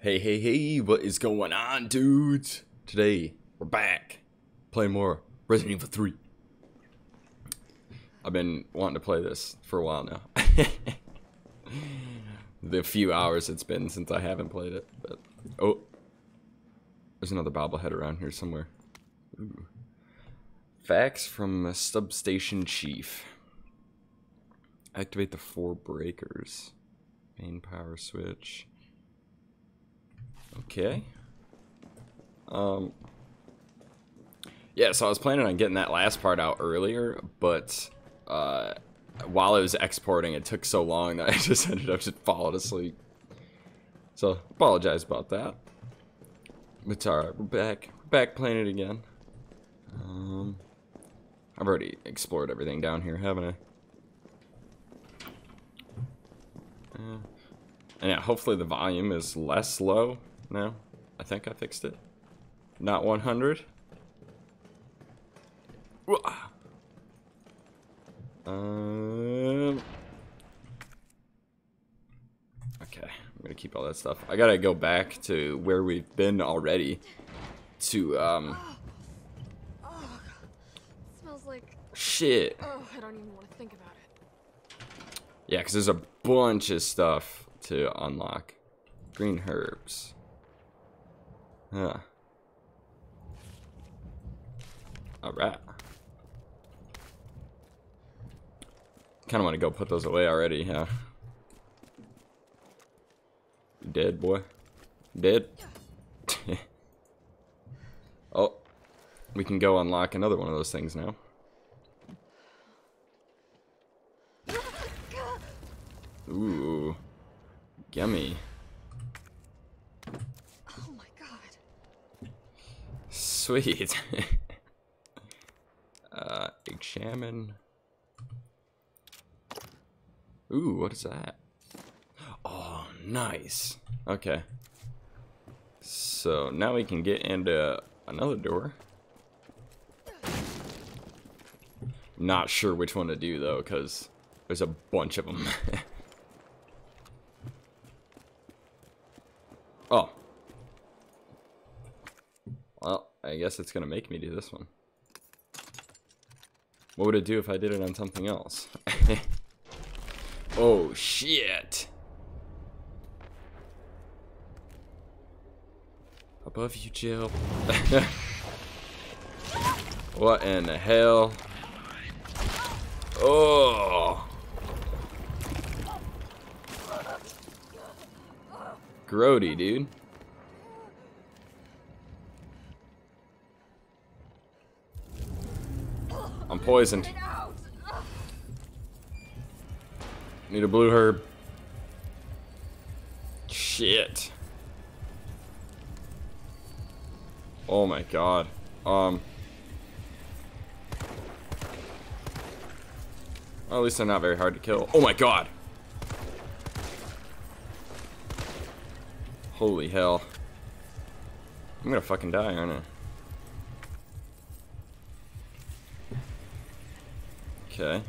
Hey, hey, hey, what is going on, dudes? Today, we're back playing more Resident Evil 3. I've been wanting to play this for a while now. the few hours it's been since I haven't played it. But Oh, there's another bobblehead around here somewhere. Ooh. Fax from substation chief. Activate the four breakers. Main power switch. Okay. Um. Yeah, so I was planning on getting that last part out earlier, but uh, while I was exporting, it took so long that I just ended up just falling asleep. So, apologize about that. It's alright, we're back. We're back playing it again. Um, I've already explored everything down here, haven't I? Uh, and yeah, hopefully the volume is less low now. I think I fixed it. Not 100. Um. Okay, I'm gonna keep all that stuff. I gotta go back to where we've been already. To um. Oh, smells like. Shit. Oh, I don't even want to think about it. Yeah, because there's a bunch of stuff to unlock. Green herbs. Huh. Alright. Kind of want to go put those away already, yeah. Dead, boy? Dead? oh. We can go unlock another one of those things now. Ooh. Yummy. Oh my god. Sweet. uh, examine. Ooh, what is that? Oh, nice. Okay. So now we can get into another door. Not sure which one to do though, because there's a bunch of them. oh. Well, I guess it's gonna make me do this one. What would it do if I did it on something else? oh, shit! Above you, Jill. what in the hell? Oh! Grody, dude. Poisoned. Need a blue herb. Shit. Oh my god. Um. Well, at least they're not very hard to kill. Oh my god. Holy hell. I'm gonna fucking die, aren't I? Okay.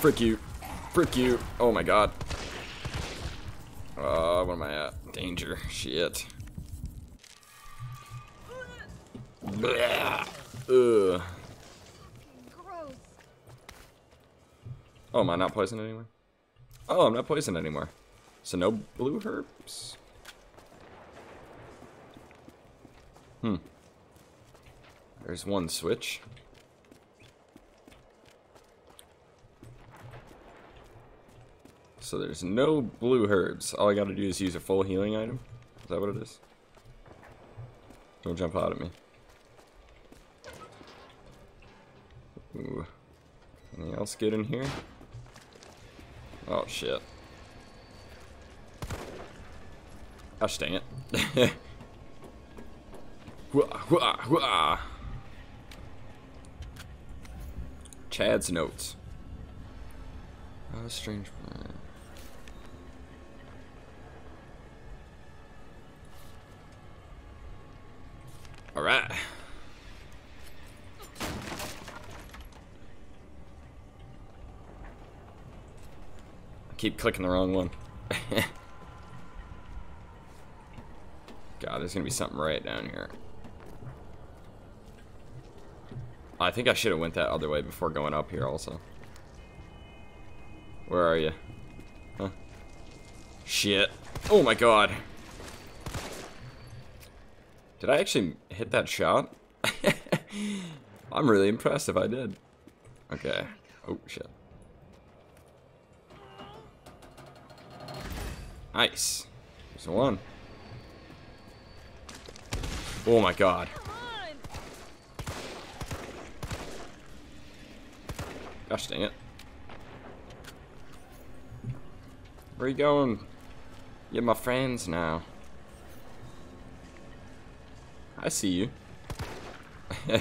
Frick you. Frick you. Oh my god. Uh, where am I at? Danger. Shit. Ugh. Oh, am I not poisoned anymore? Oh, I'm not poisoned anymore. So no blue herbs? Hmm. There's one switch. So there's no blue herbs. All I gotta do is use a full healing item. Is that what it is? Don't jump out at me. Ooh. Anything else get in here? Oh shit. Gosh dang it. Hwah, hwah, hwah. Chad's notes. Oh, strange. Alright. I keep clicking the wrong one. God, there's gonna be something right down here. I think I should have went that other way before going up here also. Where are you? Huh? Shit. Oh my god. Did I actually hit that shot? I'm really impressed if I did. Okay. Oh, shit. Nice. There's one. Oh my god. Gosh dang it. Where you going? You're my friends now. I see you. Come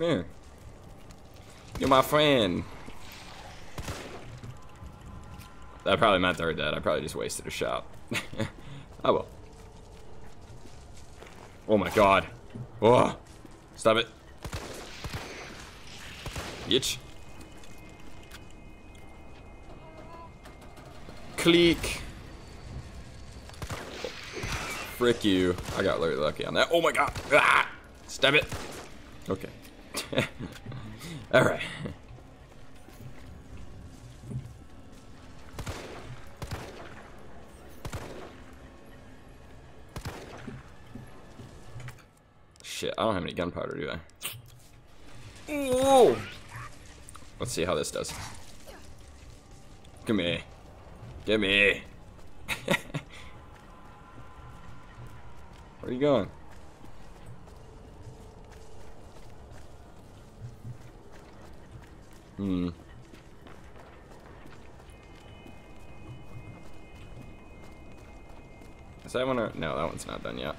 here. You're my friend. That probably meant they were dead. I probably just wasted a shot. oh well. Oh my god. Oh. Stop it. Bitch. Click. Frick you. I got very lucky on that. Oh my god. Ah! Stab it. Okay. Alright. Shit, I don't have any gunpowder, do I? Whoa! Let's see how this does. Come here. Come here. Where are you going? Hmm. Is that one or no, that one's not done yet.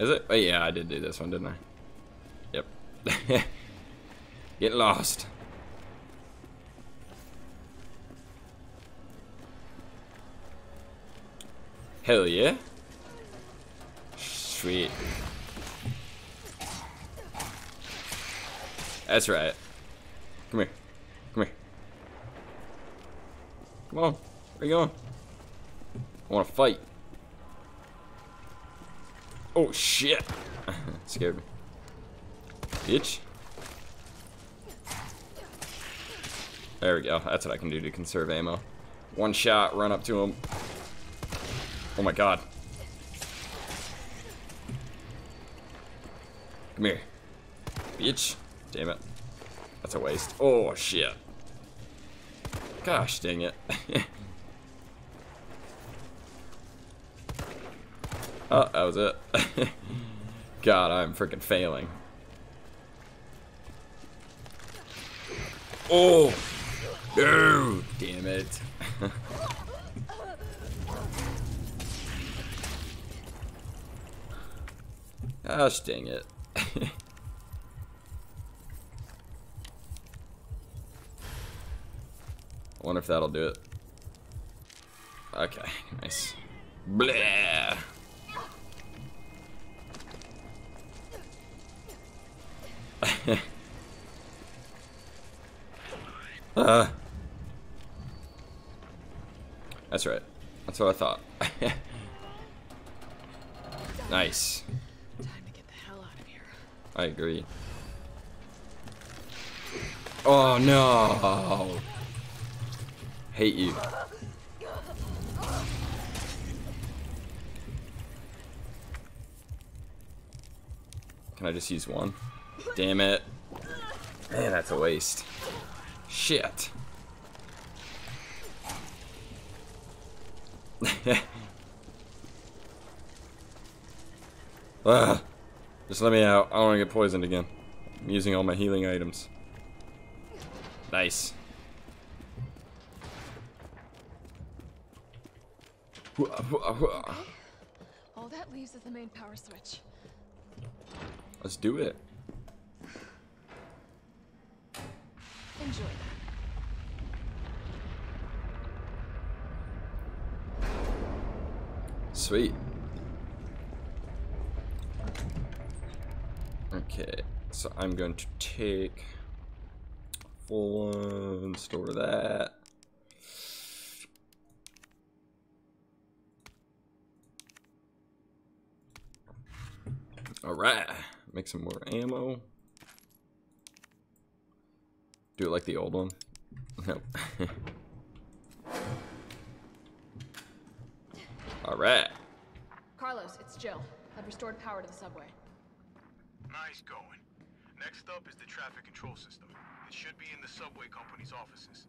Is it? Oh yeah, I did do this one, didn't I? Yep. Get lost. Hell yeah. Sweet. That's right. Come here. Come here. Come on. Where you going? I want to fight. Oh, shit. Scared me. Bitch. There we go. That's what I can do to conserve ammo. One shot, run up to him. Oh my god. Come here. Bitch. Damn it. That's a waste. Oh, shit. Gosh, dang it. oh, that was it. God, I'm freaking failing. Oh! No! Damn it. Gosh ah, dang it. I wonder if that'll do it. Okay, nice. Blah. uh. That's right. That's what I thought. nice. Time to get the hell out of here. I agree. Oh no! Hate you. Can I just use one? Damn it. Man, that's a waste. Shit. Ugh. Just let me out. I don't want to get poisoned again. I'm using all my healing items. Nice. All that leaves is the main power switch. Let's do it. Enjoy that. Sweet. Okay, so I'm going to take full one, store that. Alright, make some more ammo. Do it like the old one. Nope. Alright. Carlos, it's Jill. I've restored power to the subway. Nice going. Next up is the traffic control system. It should be in the subway company's offices.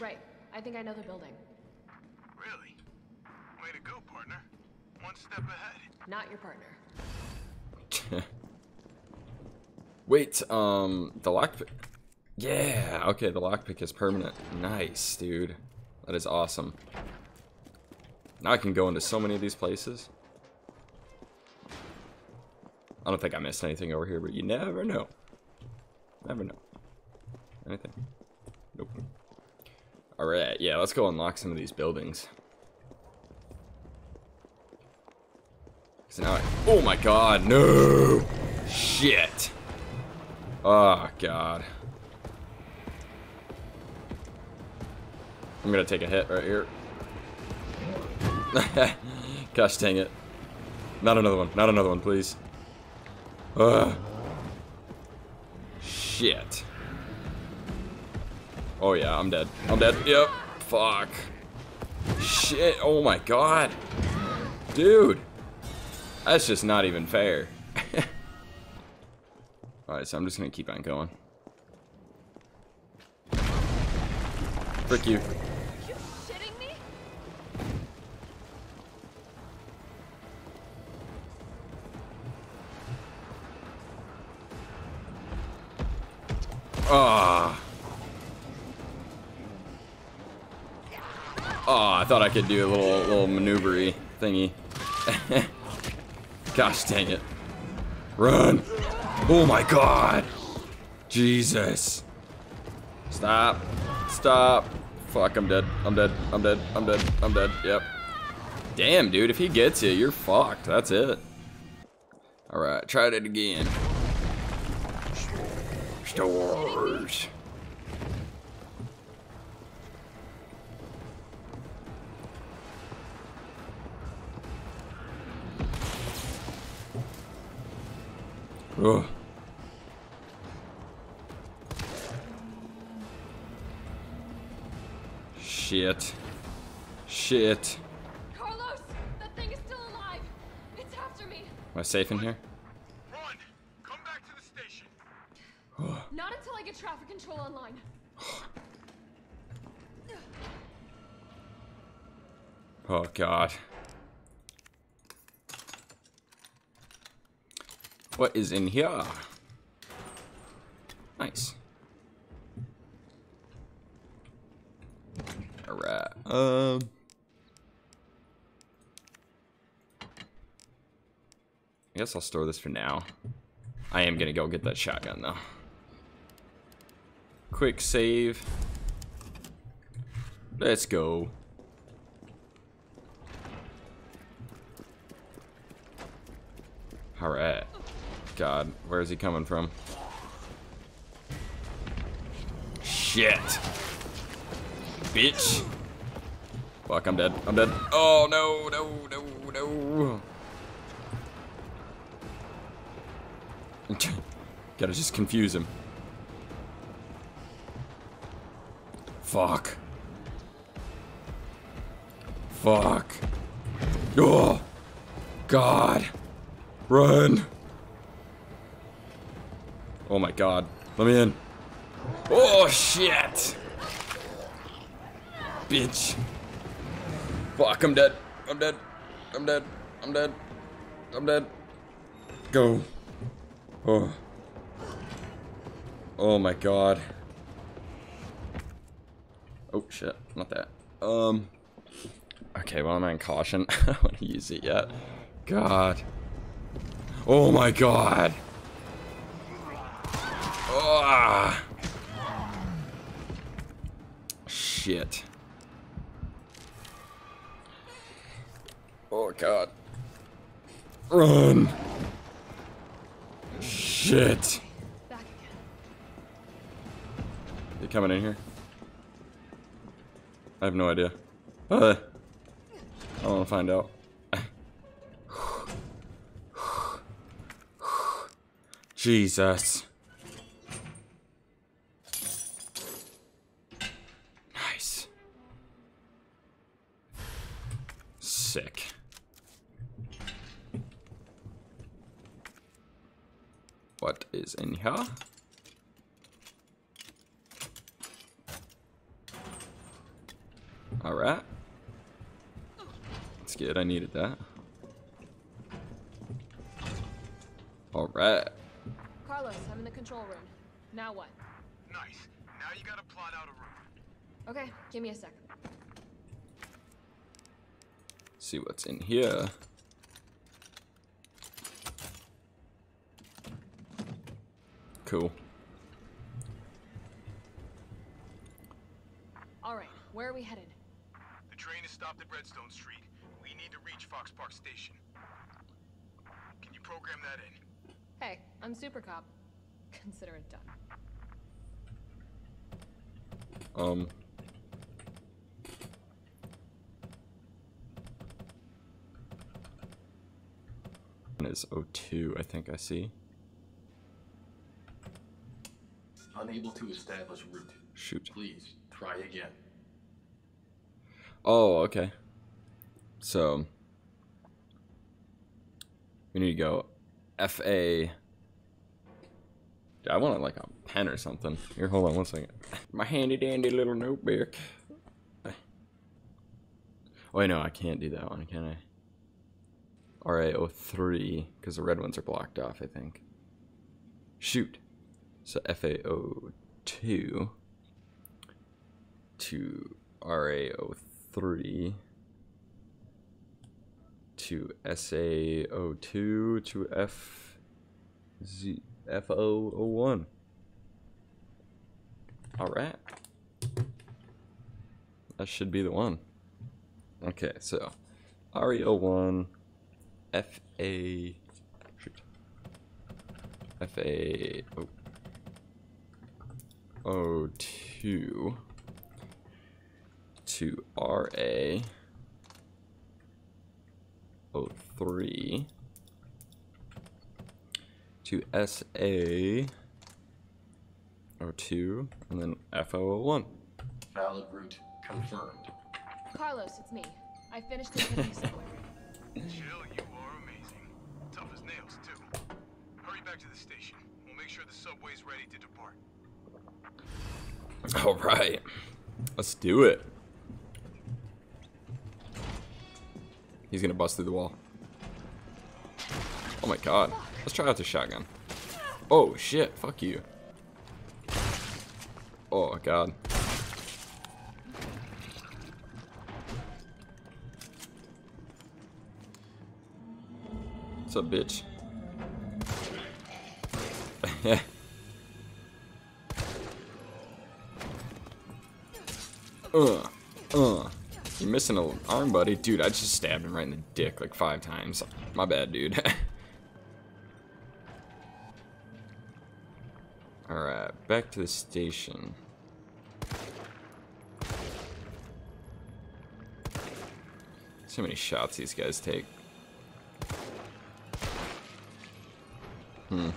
Right. I think I know the building. Really? Way to go, partner. One step ahead. Not your partner. Wait, um, the lockpick. Yeah, okay, the lockpick is permanent. Nice, dude. That is awesome. Now I can go into so many of these places. I don't think I missed anything over here, but you never know. Never know. Anything? Nope. Alright, yeah, let's go unlock some of these buildings. So now I, oh my god, no! Shit! Oh god. I'm gonna take a hit right here. Gosh dang it. Not another one, not another one, please. Ugh. Shit. Oh yeah, I'm dead. I'm dead. Yep. Fuck. Shit. Oh my god. Dude. That's just not even fair. Alright, so I'm just gonna keep on going. Frick you. Could do a little little maneuvery thingy. Gosh dang it. Run. Oh my god. Jesus. Stop. Stop. Fuck, I'm dead. I'm dead. I'm dead. I'm dead. I'm dead. Yep. Damn, dude, if he gets you, you're fucked. That's it. Alright, tried it again. Stores. Ugh. Shit. Shit. Carlos! That thing is still alive! It's after me! Am I safe in here? Run! Come back to the station. Not until I get traffic control online. Oh god. What is in here? Nice. Alright. Um. I guess I'll store this for now. I am gonna go get that shotgun though. Quick save. Let's go. Alright. God, where is he coming from? Shit. Bitch. Fuck, I'm dead. I'm dead. Oh, no, no, no, no. Gotta just confuse him. Fuck. Fuck. Oh. God. Run. Oh my god. Let me in. Oh shit. Bitch. Fuck, I'm dead. I'm dead. I'm dead. I'm dead. I'm dead. Go. Oh. Oh my god. Oh shit, not that. Um. Okay, well I'm on caution. I don't want to use it yet. God. Oh my god. Ah. Shit. Oh god. Run. Shit. You coming in here? I have no idea. Uh, I want to find out. Jesus. Nice. Sick. What is in here? Alright. That's good, I needed that. Alright. Carlos, I'm in the control room. Now what? Nice. Now you gotta plot out a route. Okay, give me a second. See what's in here. Cool. All right, where are we headed? The train is stopped at Redstone Street. We need to reach Fox Park Station. Can you program that in? Hey, I'm Super Cop. Consider it done. Um. Is O2, I think I see. Unable to establish route. Shoot. Please try again. Oh, okay. So we need to go F A. I want like a pen or something. Here, hold on one second. My handy dandy little notebook. Oh wait, no, I can't do that one, can I? RA03, because the red ones are blocked off, I think. Shoot. So FAO2 to RA03 to SaO2 to F Z FO01. All right. That should be the one. Okay, so RE01 FA shoot. FA oh, O2 to RA O3 to SA O2 and then FO01. Valid route confirmed. Carlos, it's me. I finished the interview somewhere. Jill, you are amazing. Tough as nails, too. Hurry back to the station. We'll make sure the subway's ready to depart. All right, let's do it. He's gonna bust through the wall. Oh my god. Let's try out the shotgun. Oh shit, fuck you. Oh god. What's up, bitch? Uh, uh. You're missing an arm, buddy. Dude, I just stabbed him right in the dick like five times. My bad, dude. Alright, back to the station. So many shots these guys take. Hmm.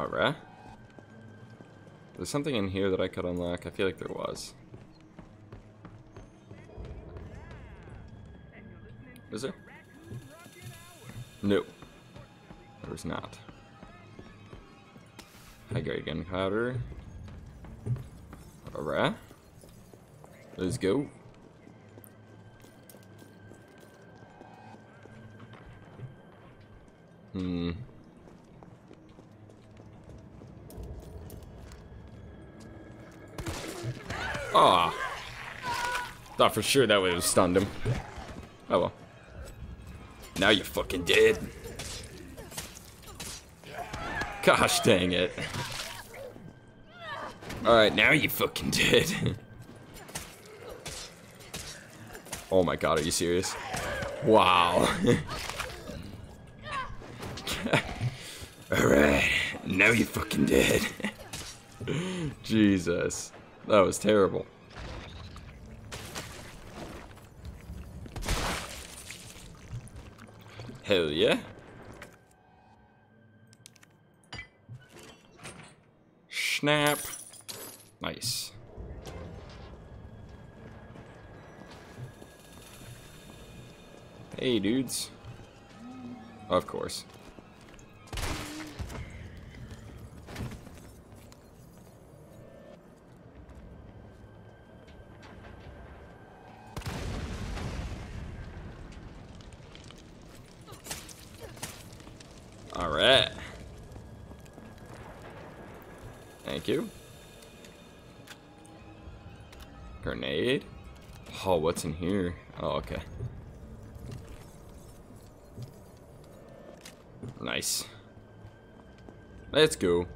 Alright. There's something in here that I could unlock. I feel like there was. Is there? No. There was not. High grade gunpowder. Alright. Let's go. Hmm. Ah. Thought for sure that would have stunned him. Oh well. Now you're fucking dead. Gosh dang it. Alright, now you fucking dead. Oh my god, are you serious? Wow. Alright, now you fucking dead. Jesus. That was terrible. Hell yeah. Snap. Nice. Hey, dudes. Of course. Alright. Thank you. Grenade? Oh, what's in here? Oh, okay. Nice. Let's go.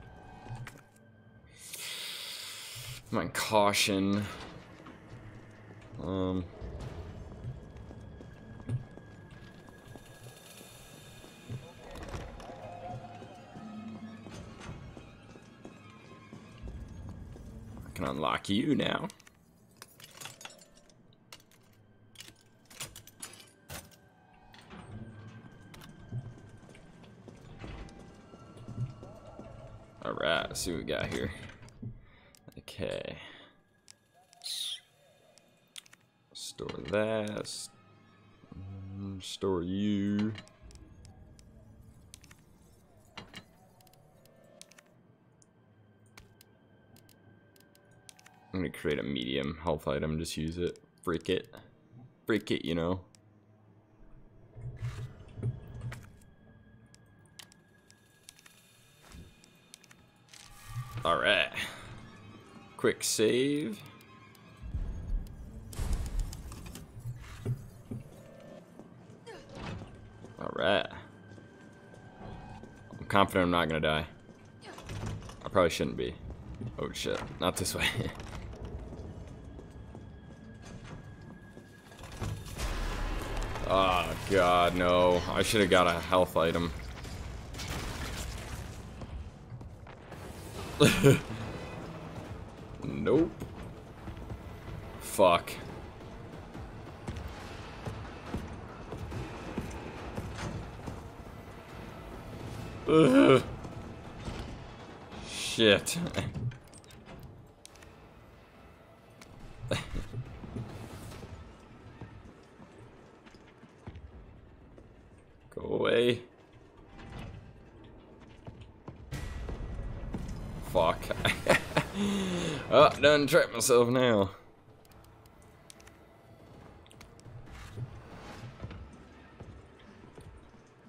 My caution. Um. I can unlock you now. Let's see what we got here. Okay. Store that. Mm, Store you. I'm gonna create a medium health item, just use it. Freak it. Freak it, you know. Alright. Quick save. Alright. I'm confident I'm not gonna die. I probably shouldn't be. Oh shit, not this way. oh god, no. I should have got a health item. nope. Fuck. Ugh. Shit. Go away. Fuck. oh, done trapped myself now.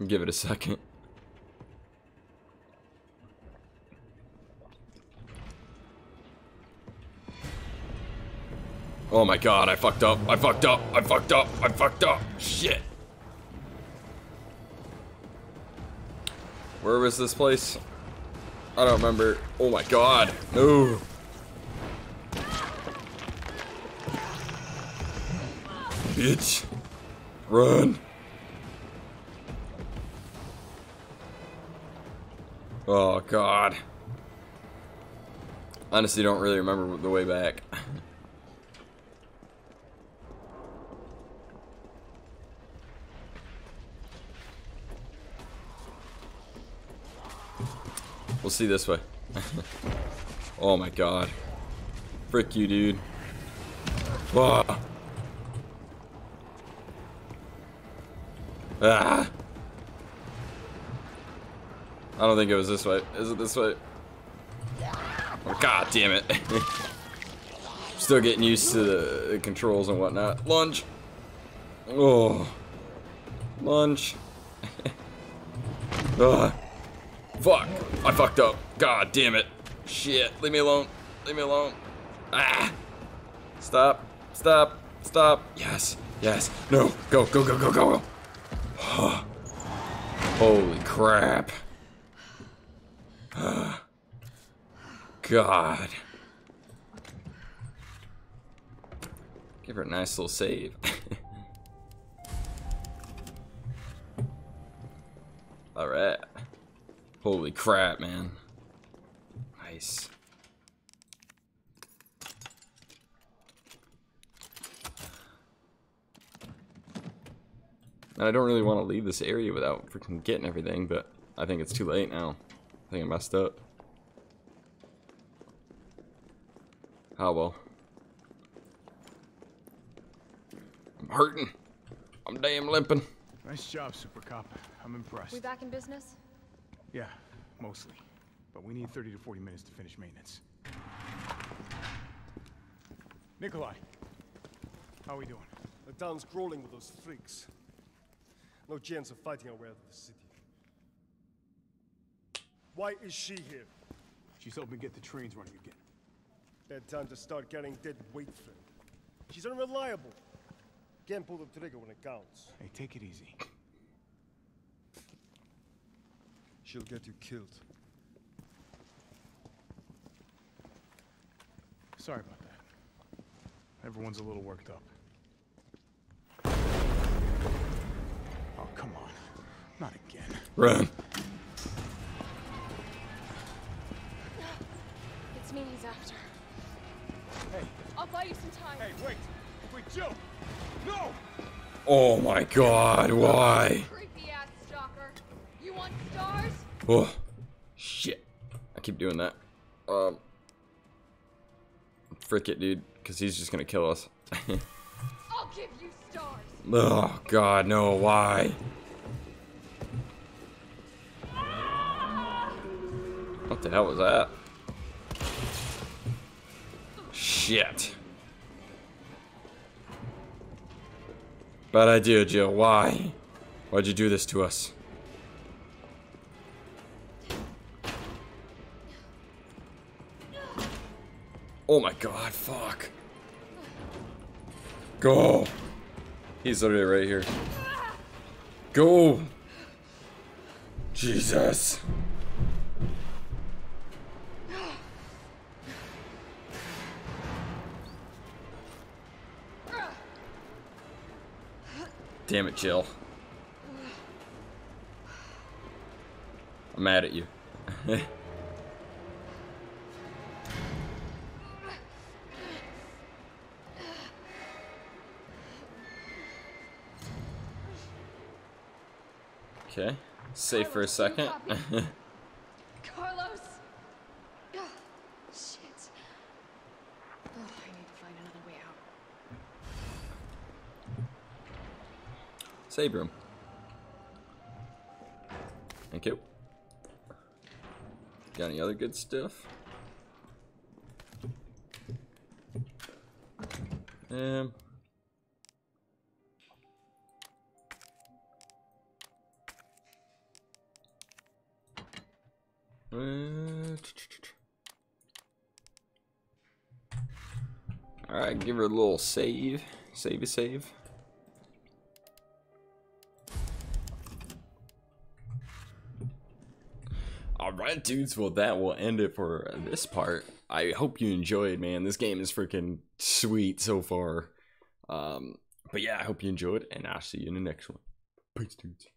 Give it a second. Oh my god, I fucked up. I fucked up. I fucked up. I fucked up. Shit. Where was this place? I don't remember. Oh my god. No. Bitch. Run. Oh god. Honestly, don't really remember the way back. We'll see this way. oh my god. Frick you, dude. Whoa. Ah. I don't think it was this way. Is it this way? Oh, god damn it. Still getting used to the controls and whatnot. Lunge. Oh. Lunge. Ugh. Fuck. I fucked up. God damn it. Shit. Leave me alone. Leave me alone. Ah. Stop. Stop. Stop. Yes. Yes. No. Go. Go. Go. Go. Go. Holy crap. God. Give her a nice little save. Alright. Holy crap, man. Nice. And I don't really want to leave this area without freaking getting everything, but I think it's too late now. I think I messed up. Oh well. I'm hurting. I'm damn limping. Nice job, Super Cop. I'm impressed. We back in business? Yeah, mostly. But we need 30 to 40 minutes to finish maintenance. Nikolai, how are we doing? The town's crawling with those freaks. No chance of fighting our way out of the city. Why is she here? She's helping get the trains running again. Bad time to start getting dead weight, friend. She's unreliable. Can't pull the trigger when it counts. Hey, take it easy. She'll get you killed. Sorry about that. Everyone's a little worked up. Oh, come on. Not again. Run. It's me he's after. Hey, I'll buy you some time. hey, wait! Wait, Jill! No! Oh my god, why? Creepy ass stalker. You want stars? Oh, shit. I keep doing that. Um, frick it, dude, because he's just gonna kill us. I'll give you stars. oh god, no, why? The hell was that? Shit. Bad idea, Jill. Why? Why'd you do this to us? Oh my god, fuck. Go. He's literally right here. Go. Jesus. Damn it, Jill. I'm mad at you. okay. Safe for a second. Carlos. Ugh, shit. Oh, I need to find another way out. Save room. Thank you. Got any other good stuff? Um. Uh, Alright, give her a little save. Save a save. Dudes, well, that will end it for this part. I hope you enjoyed, man. This game is freaking sweet so far. Um, but yeah, I hope you enjoyed, and I'll see you in the next one. Peace, dudes.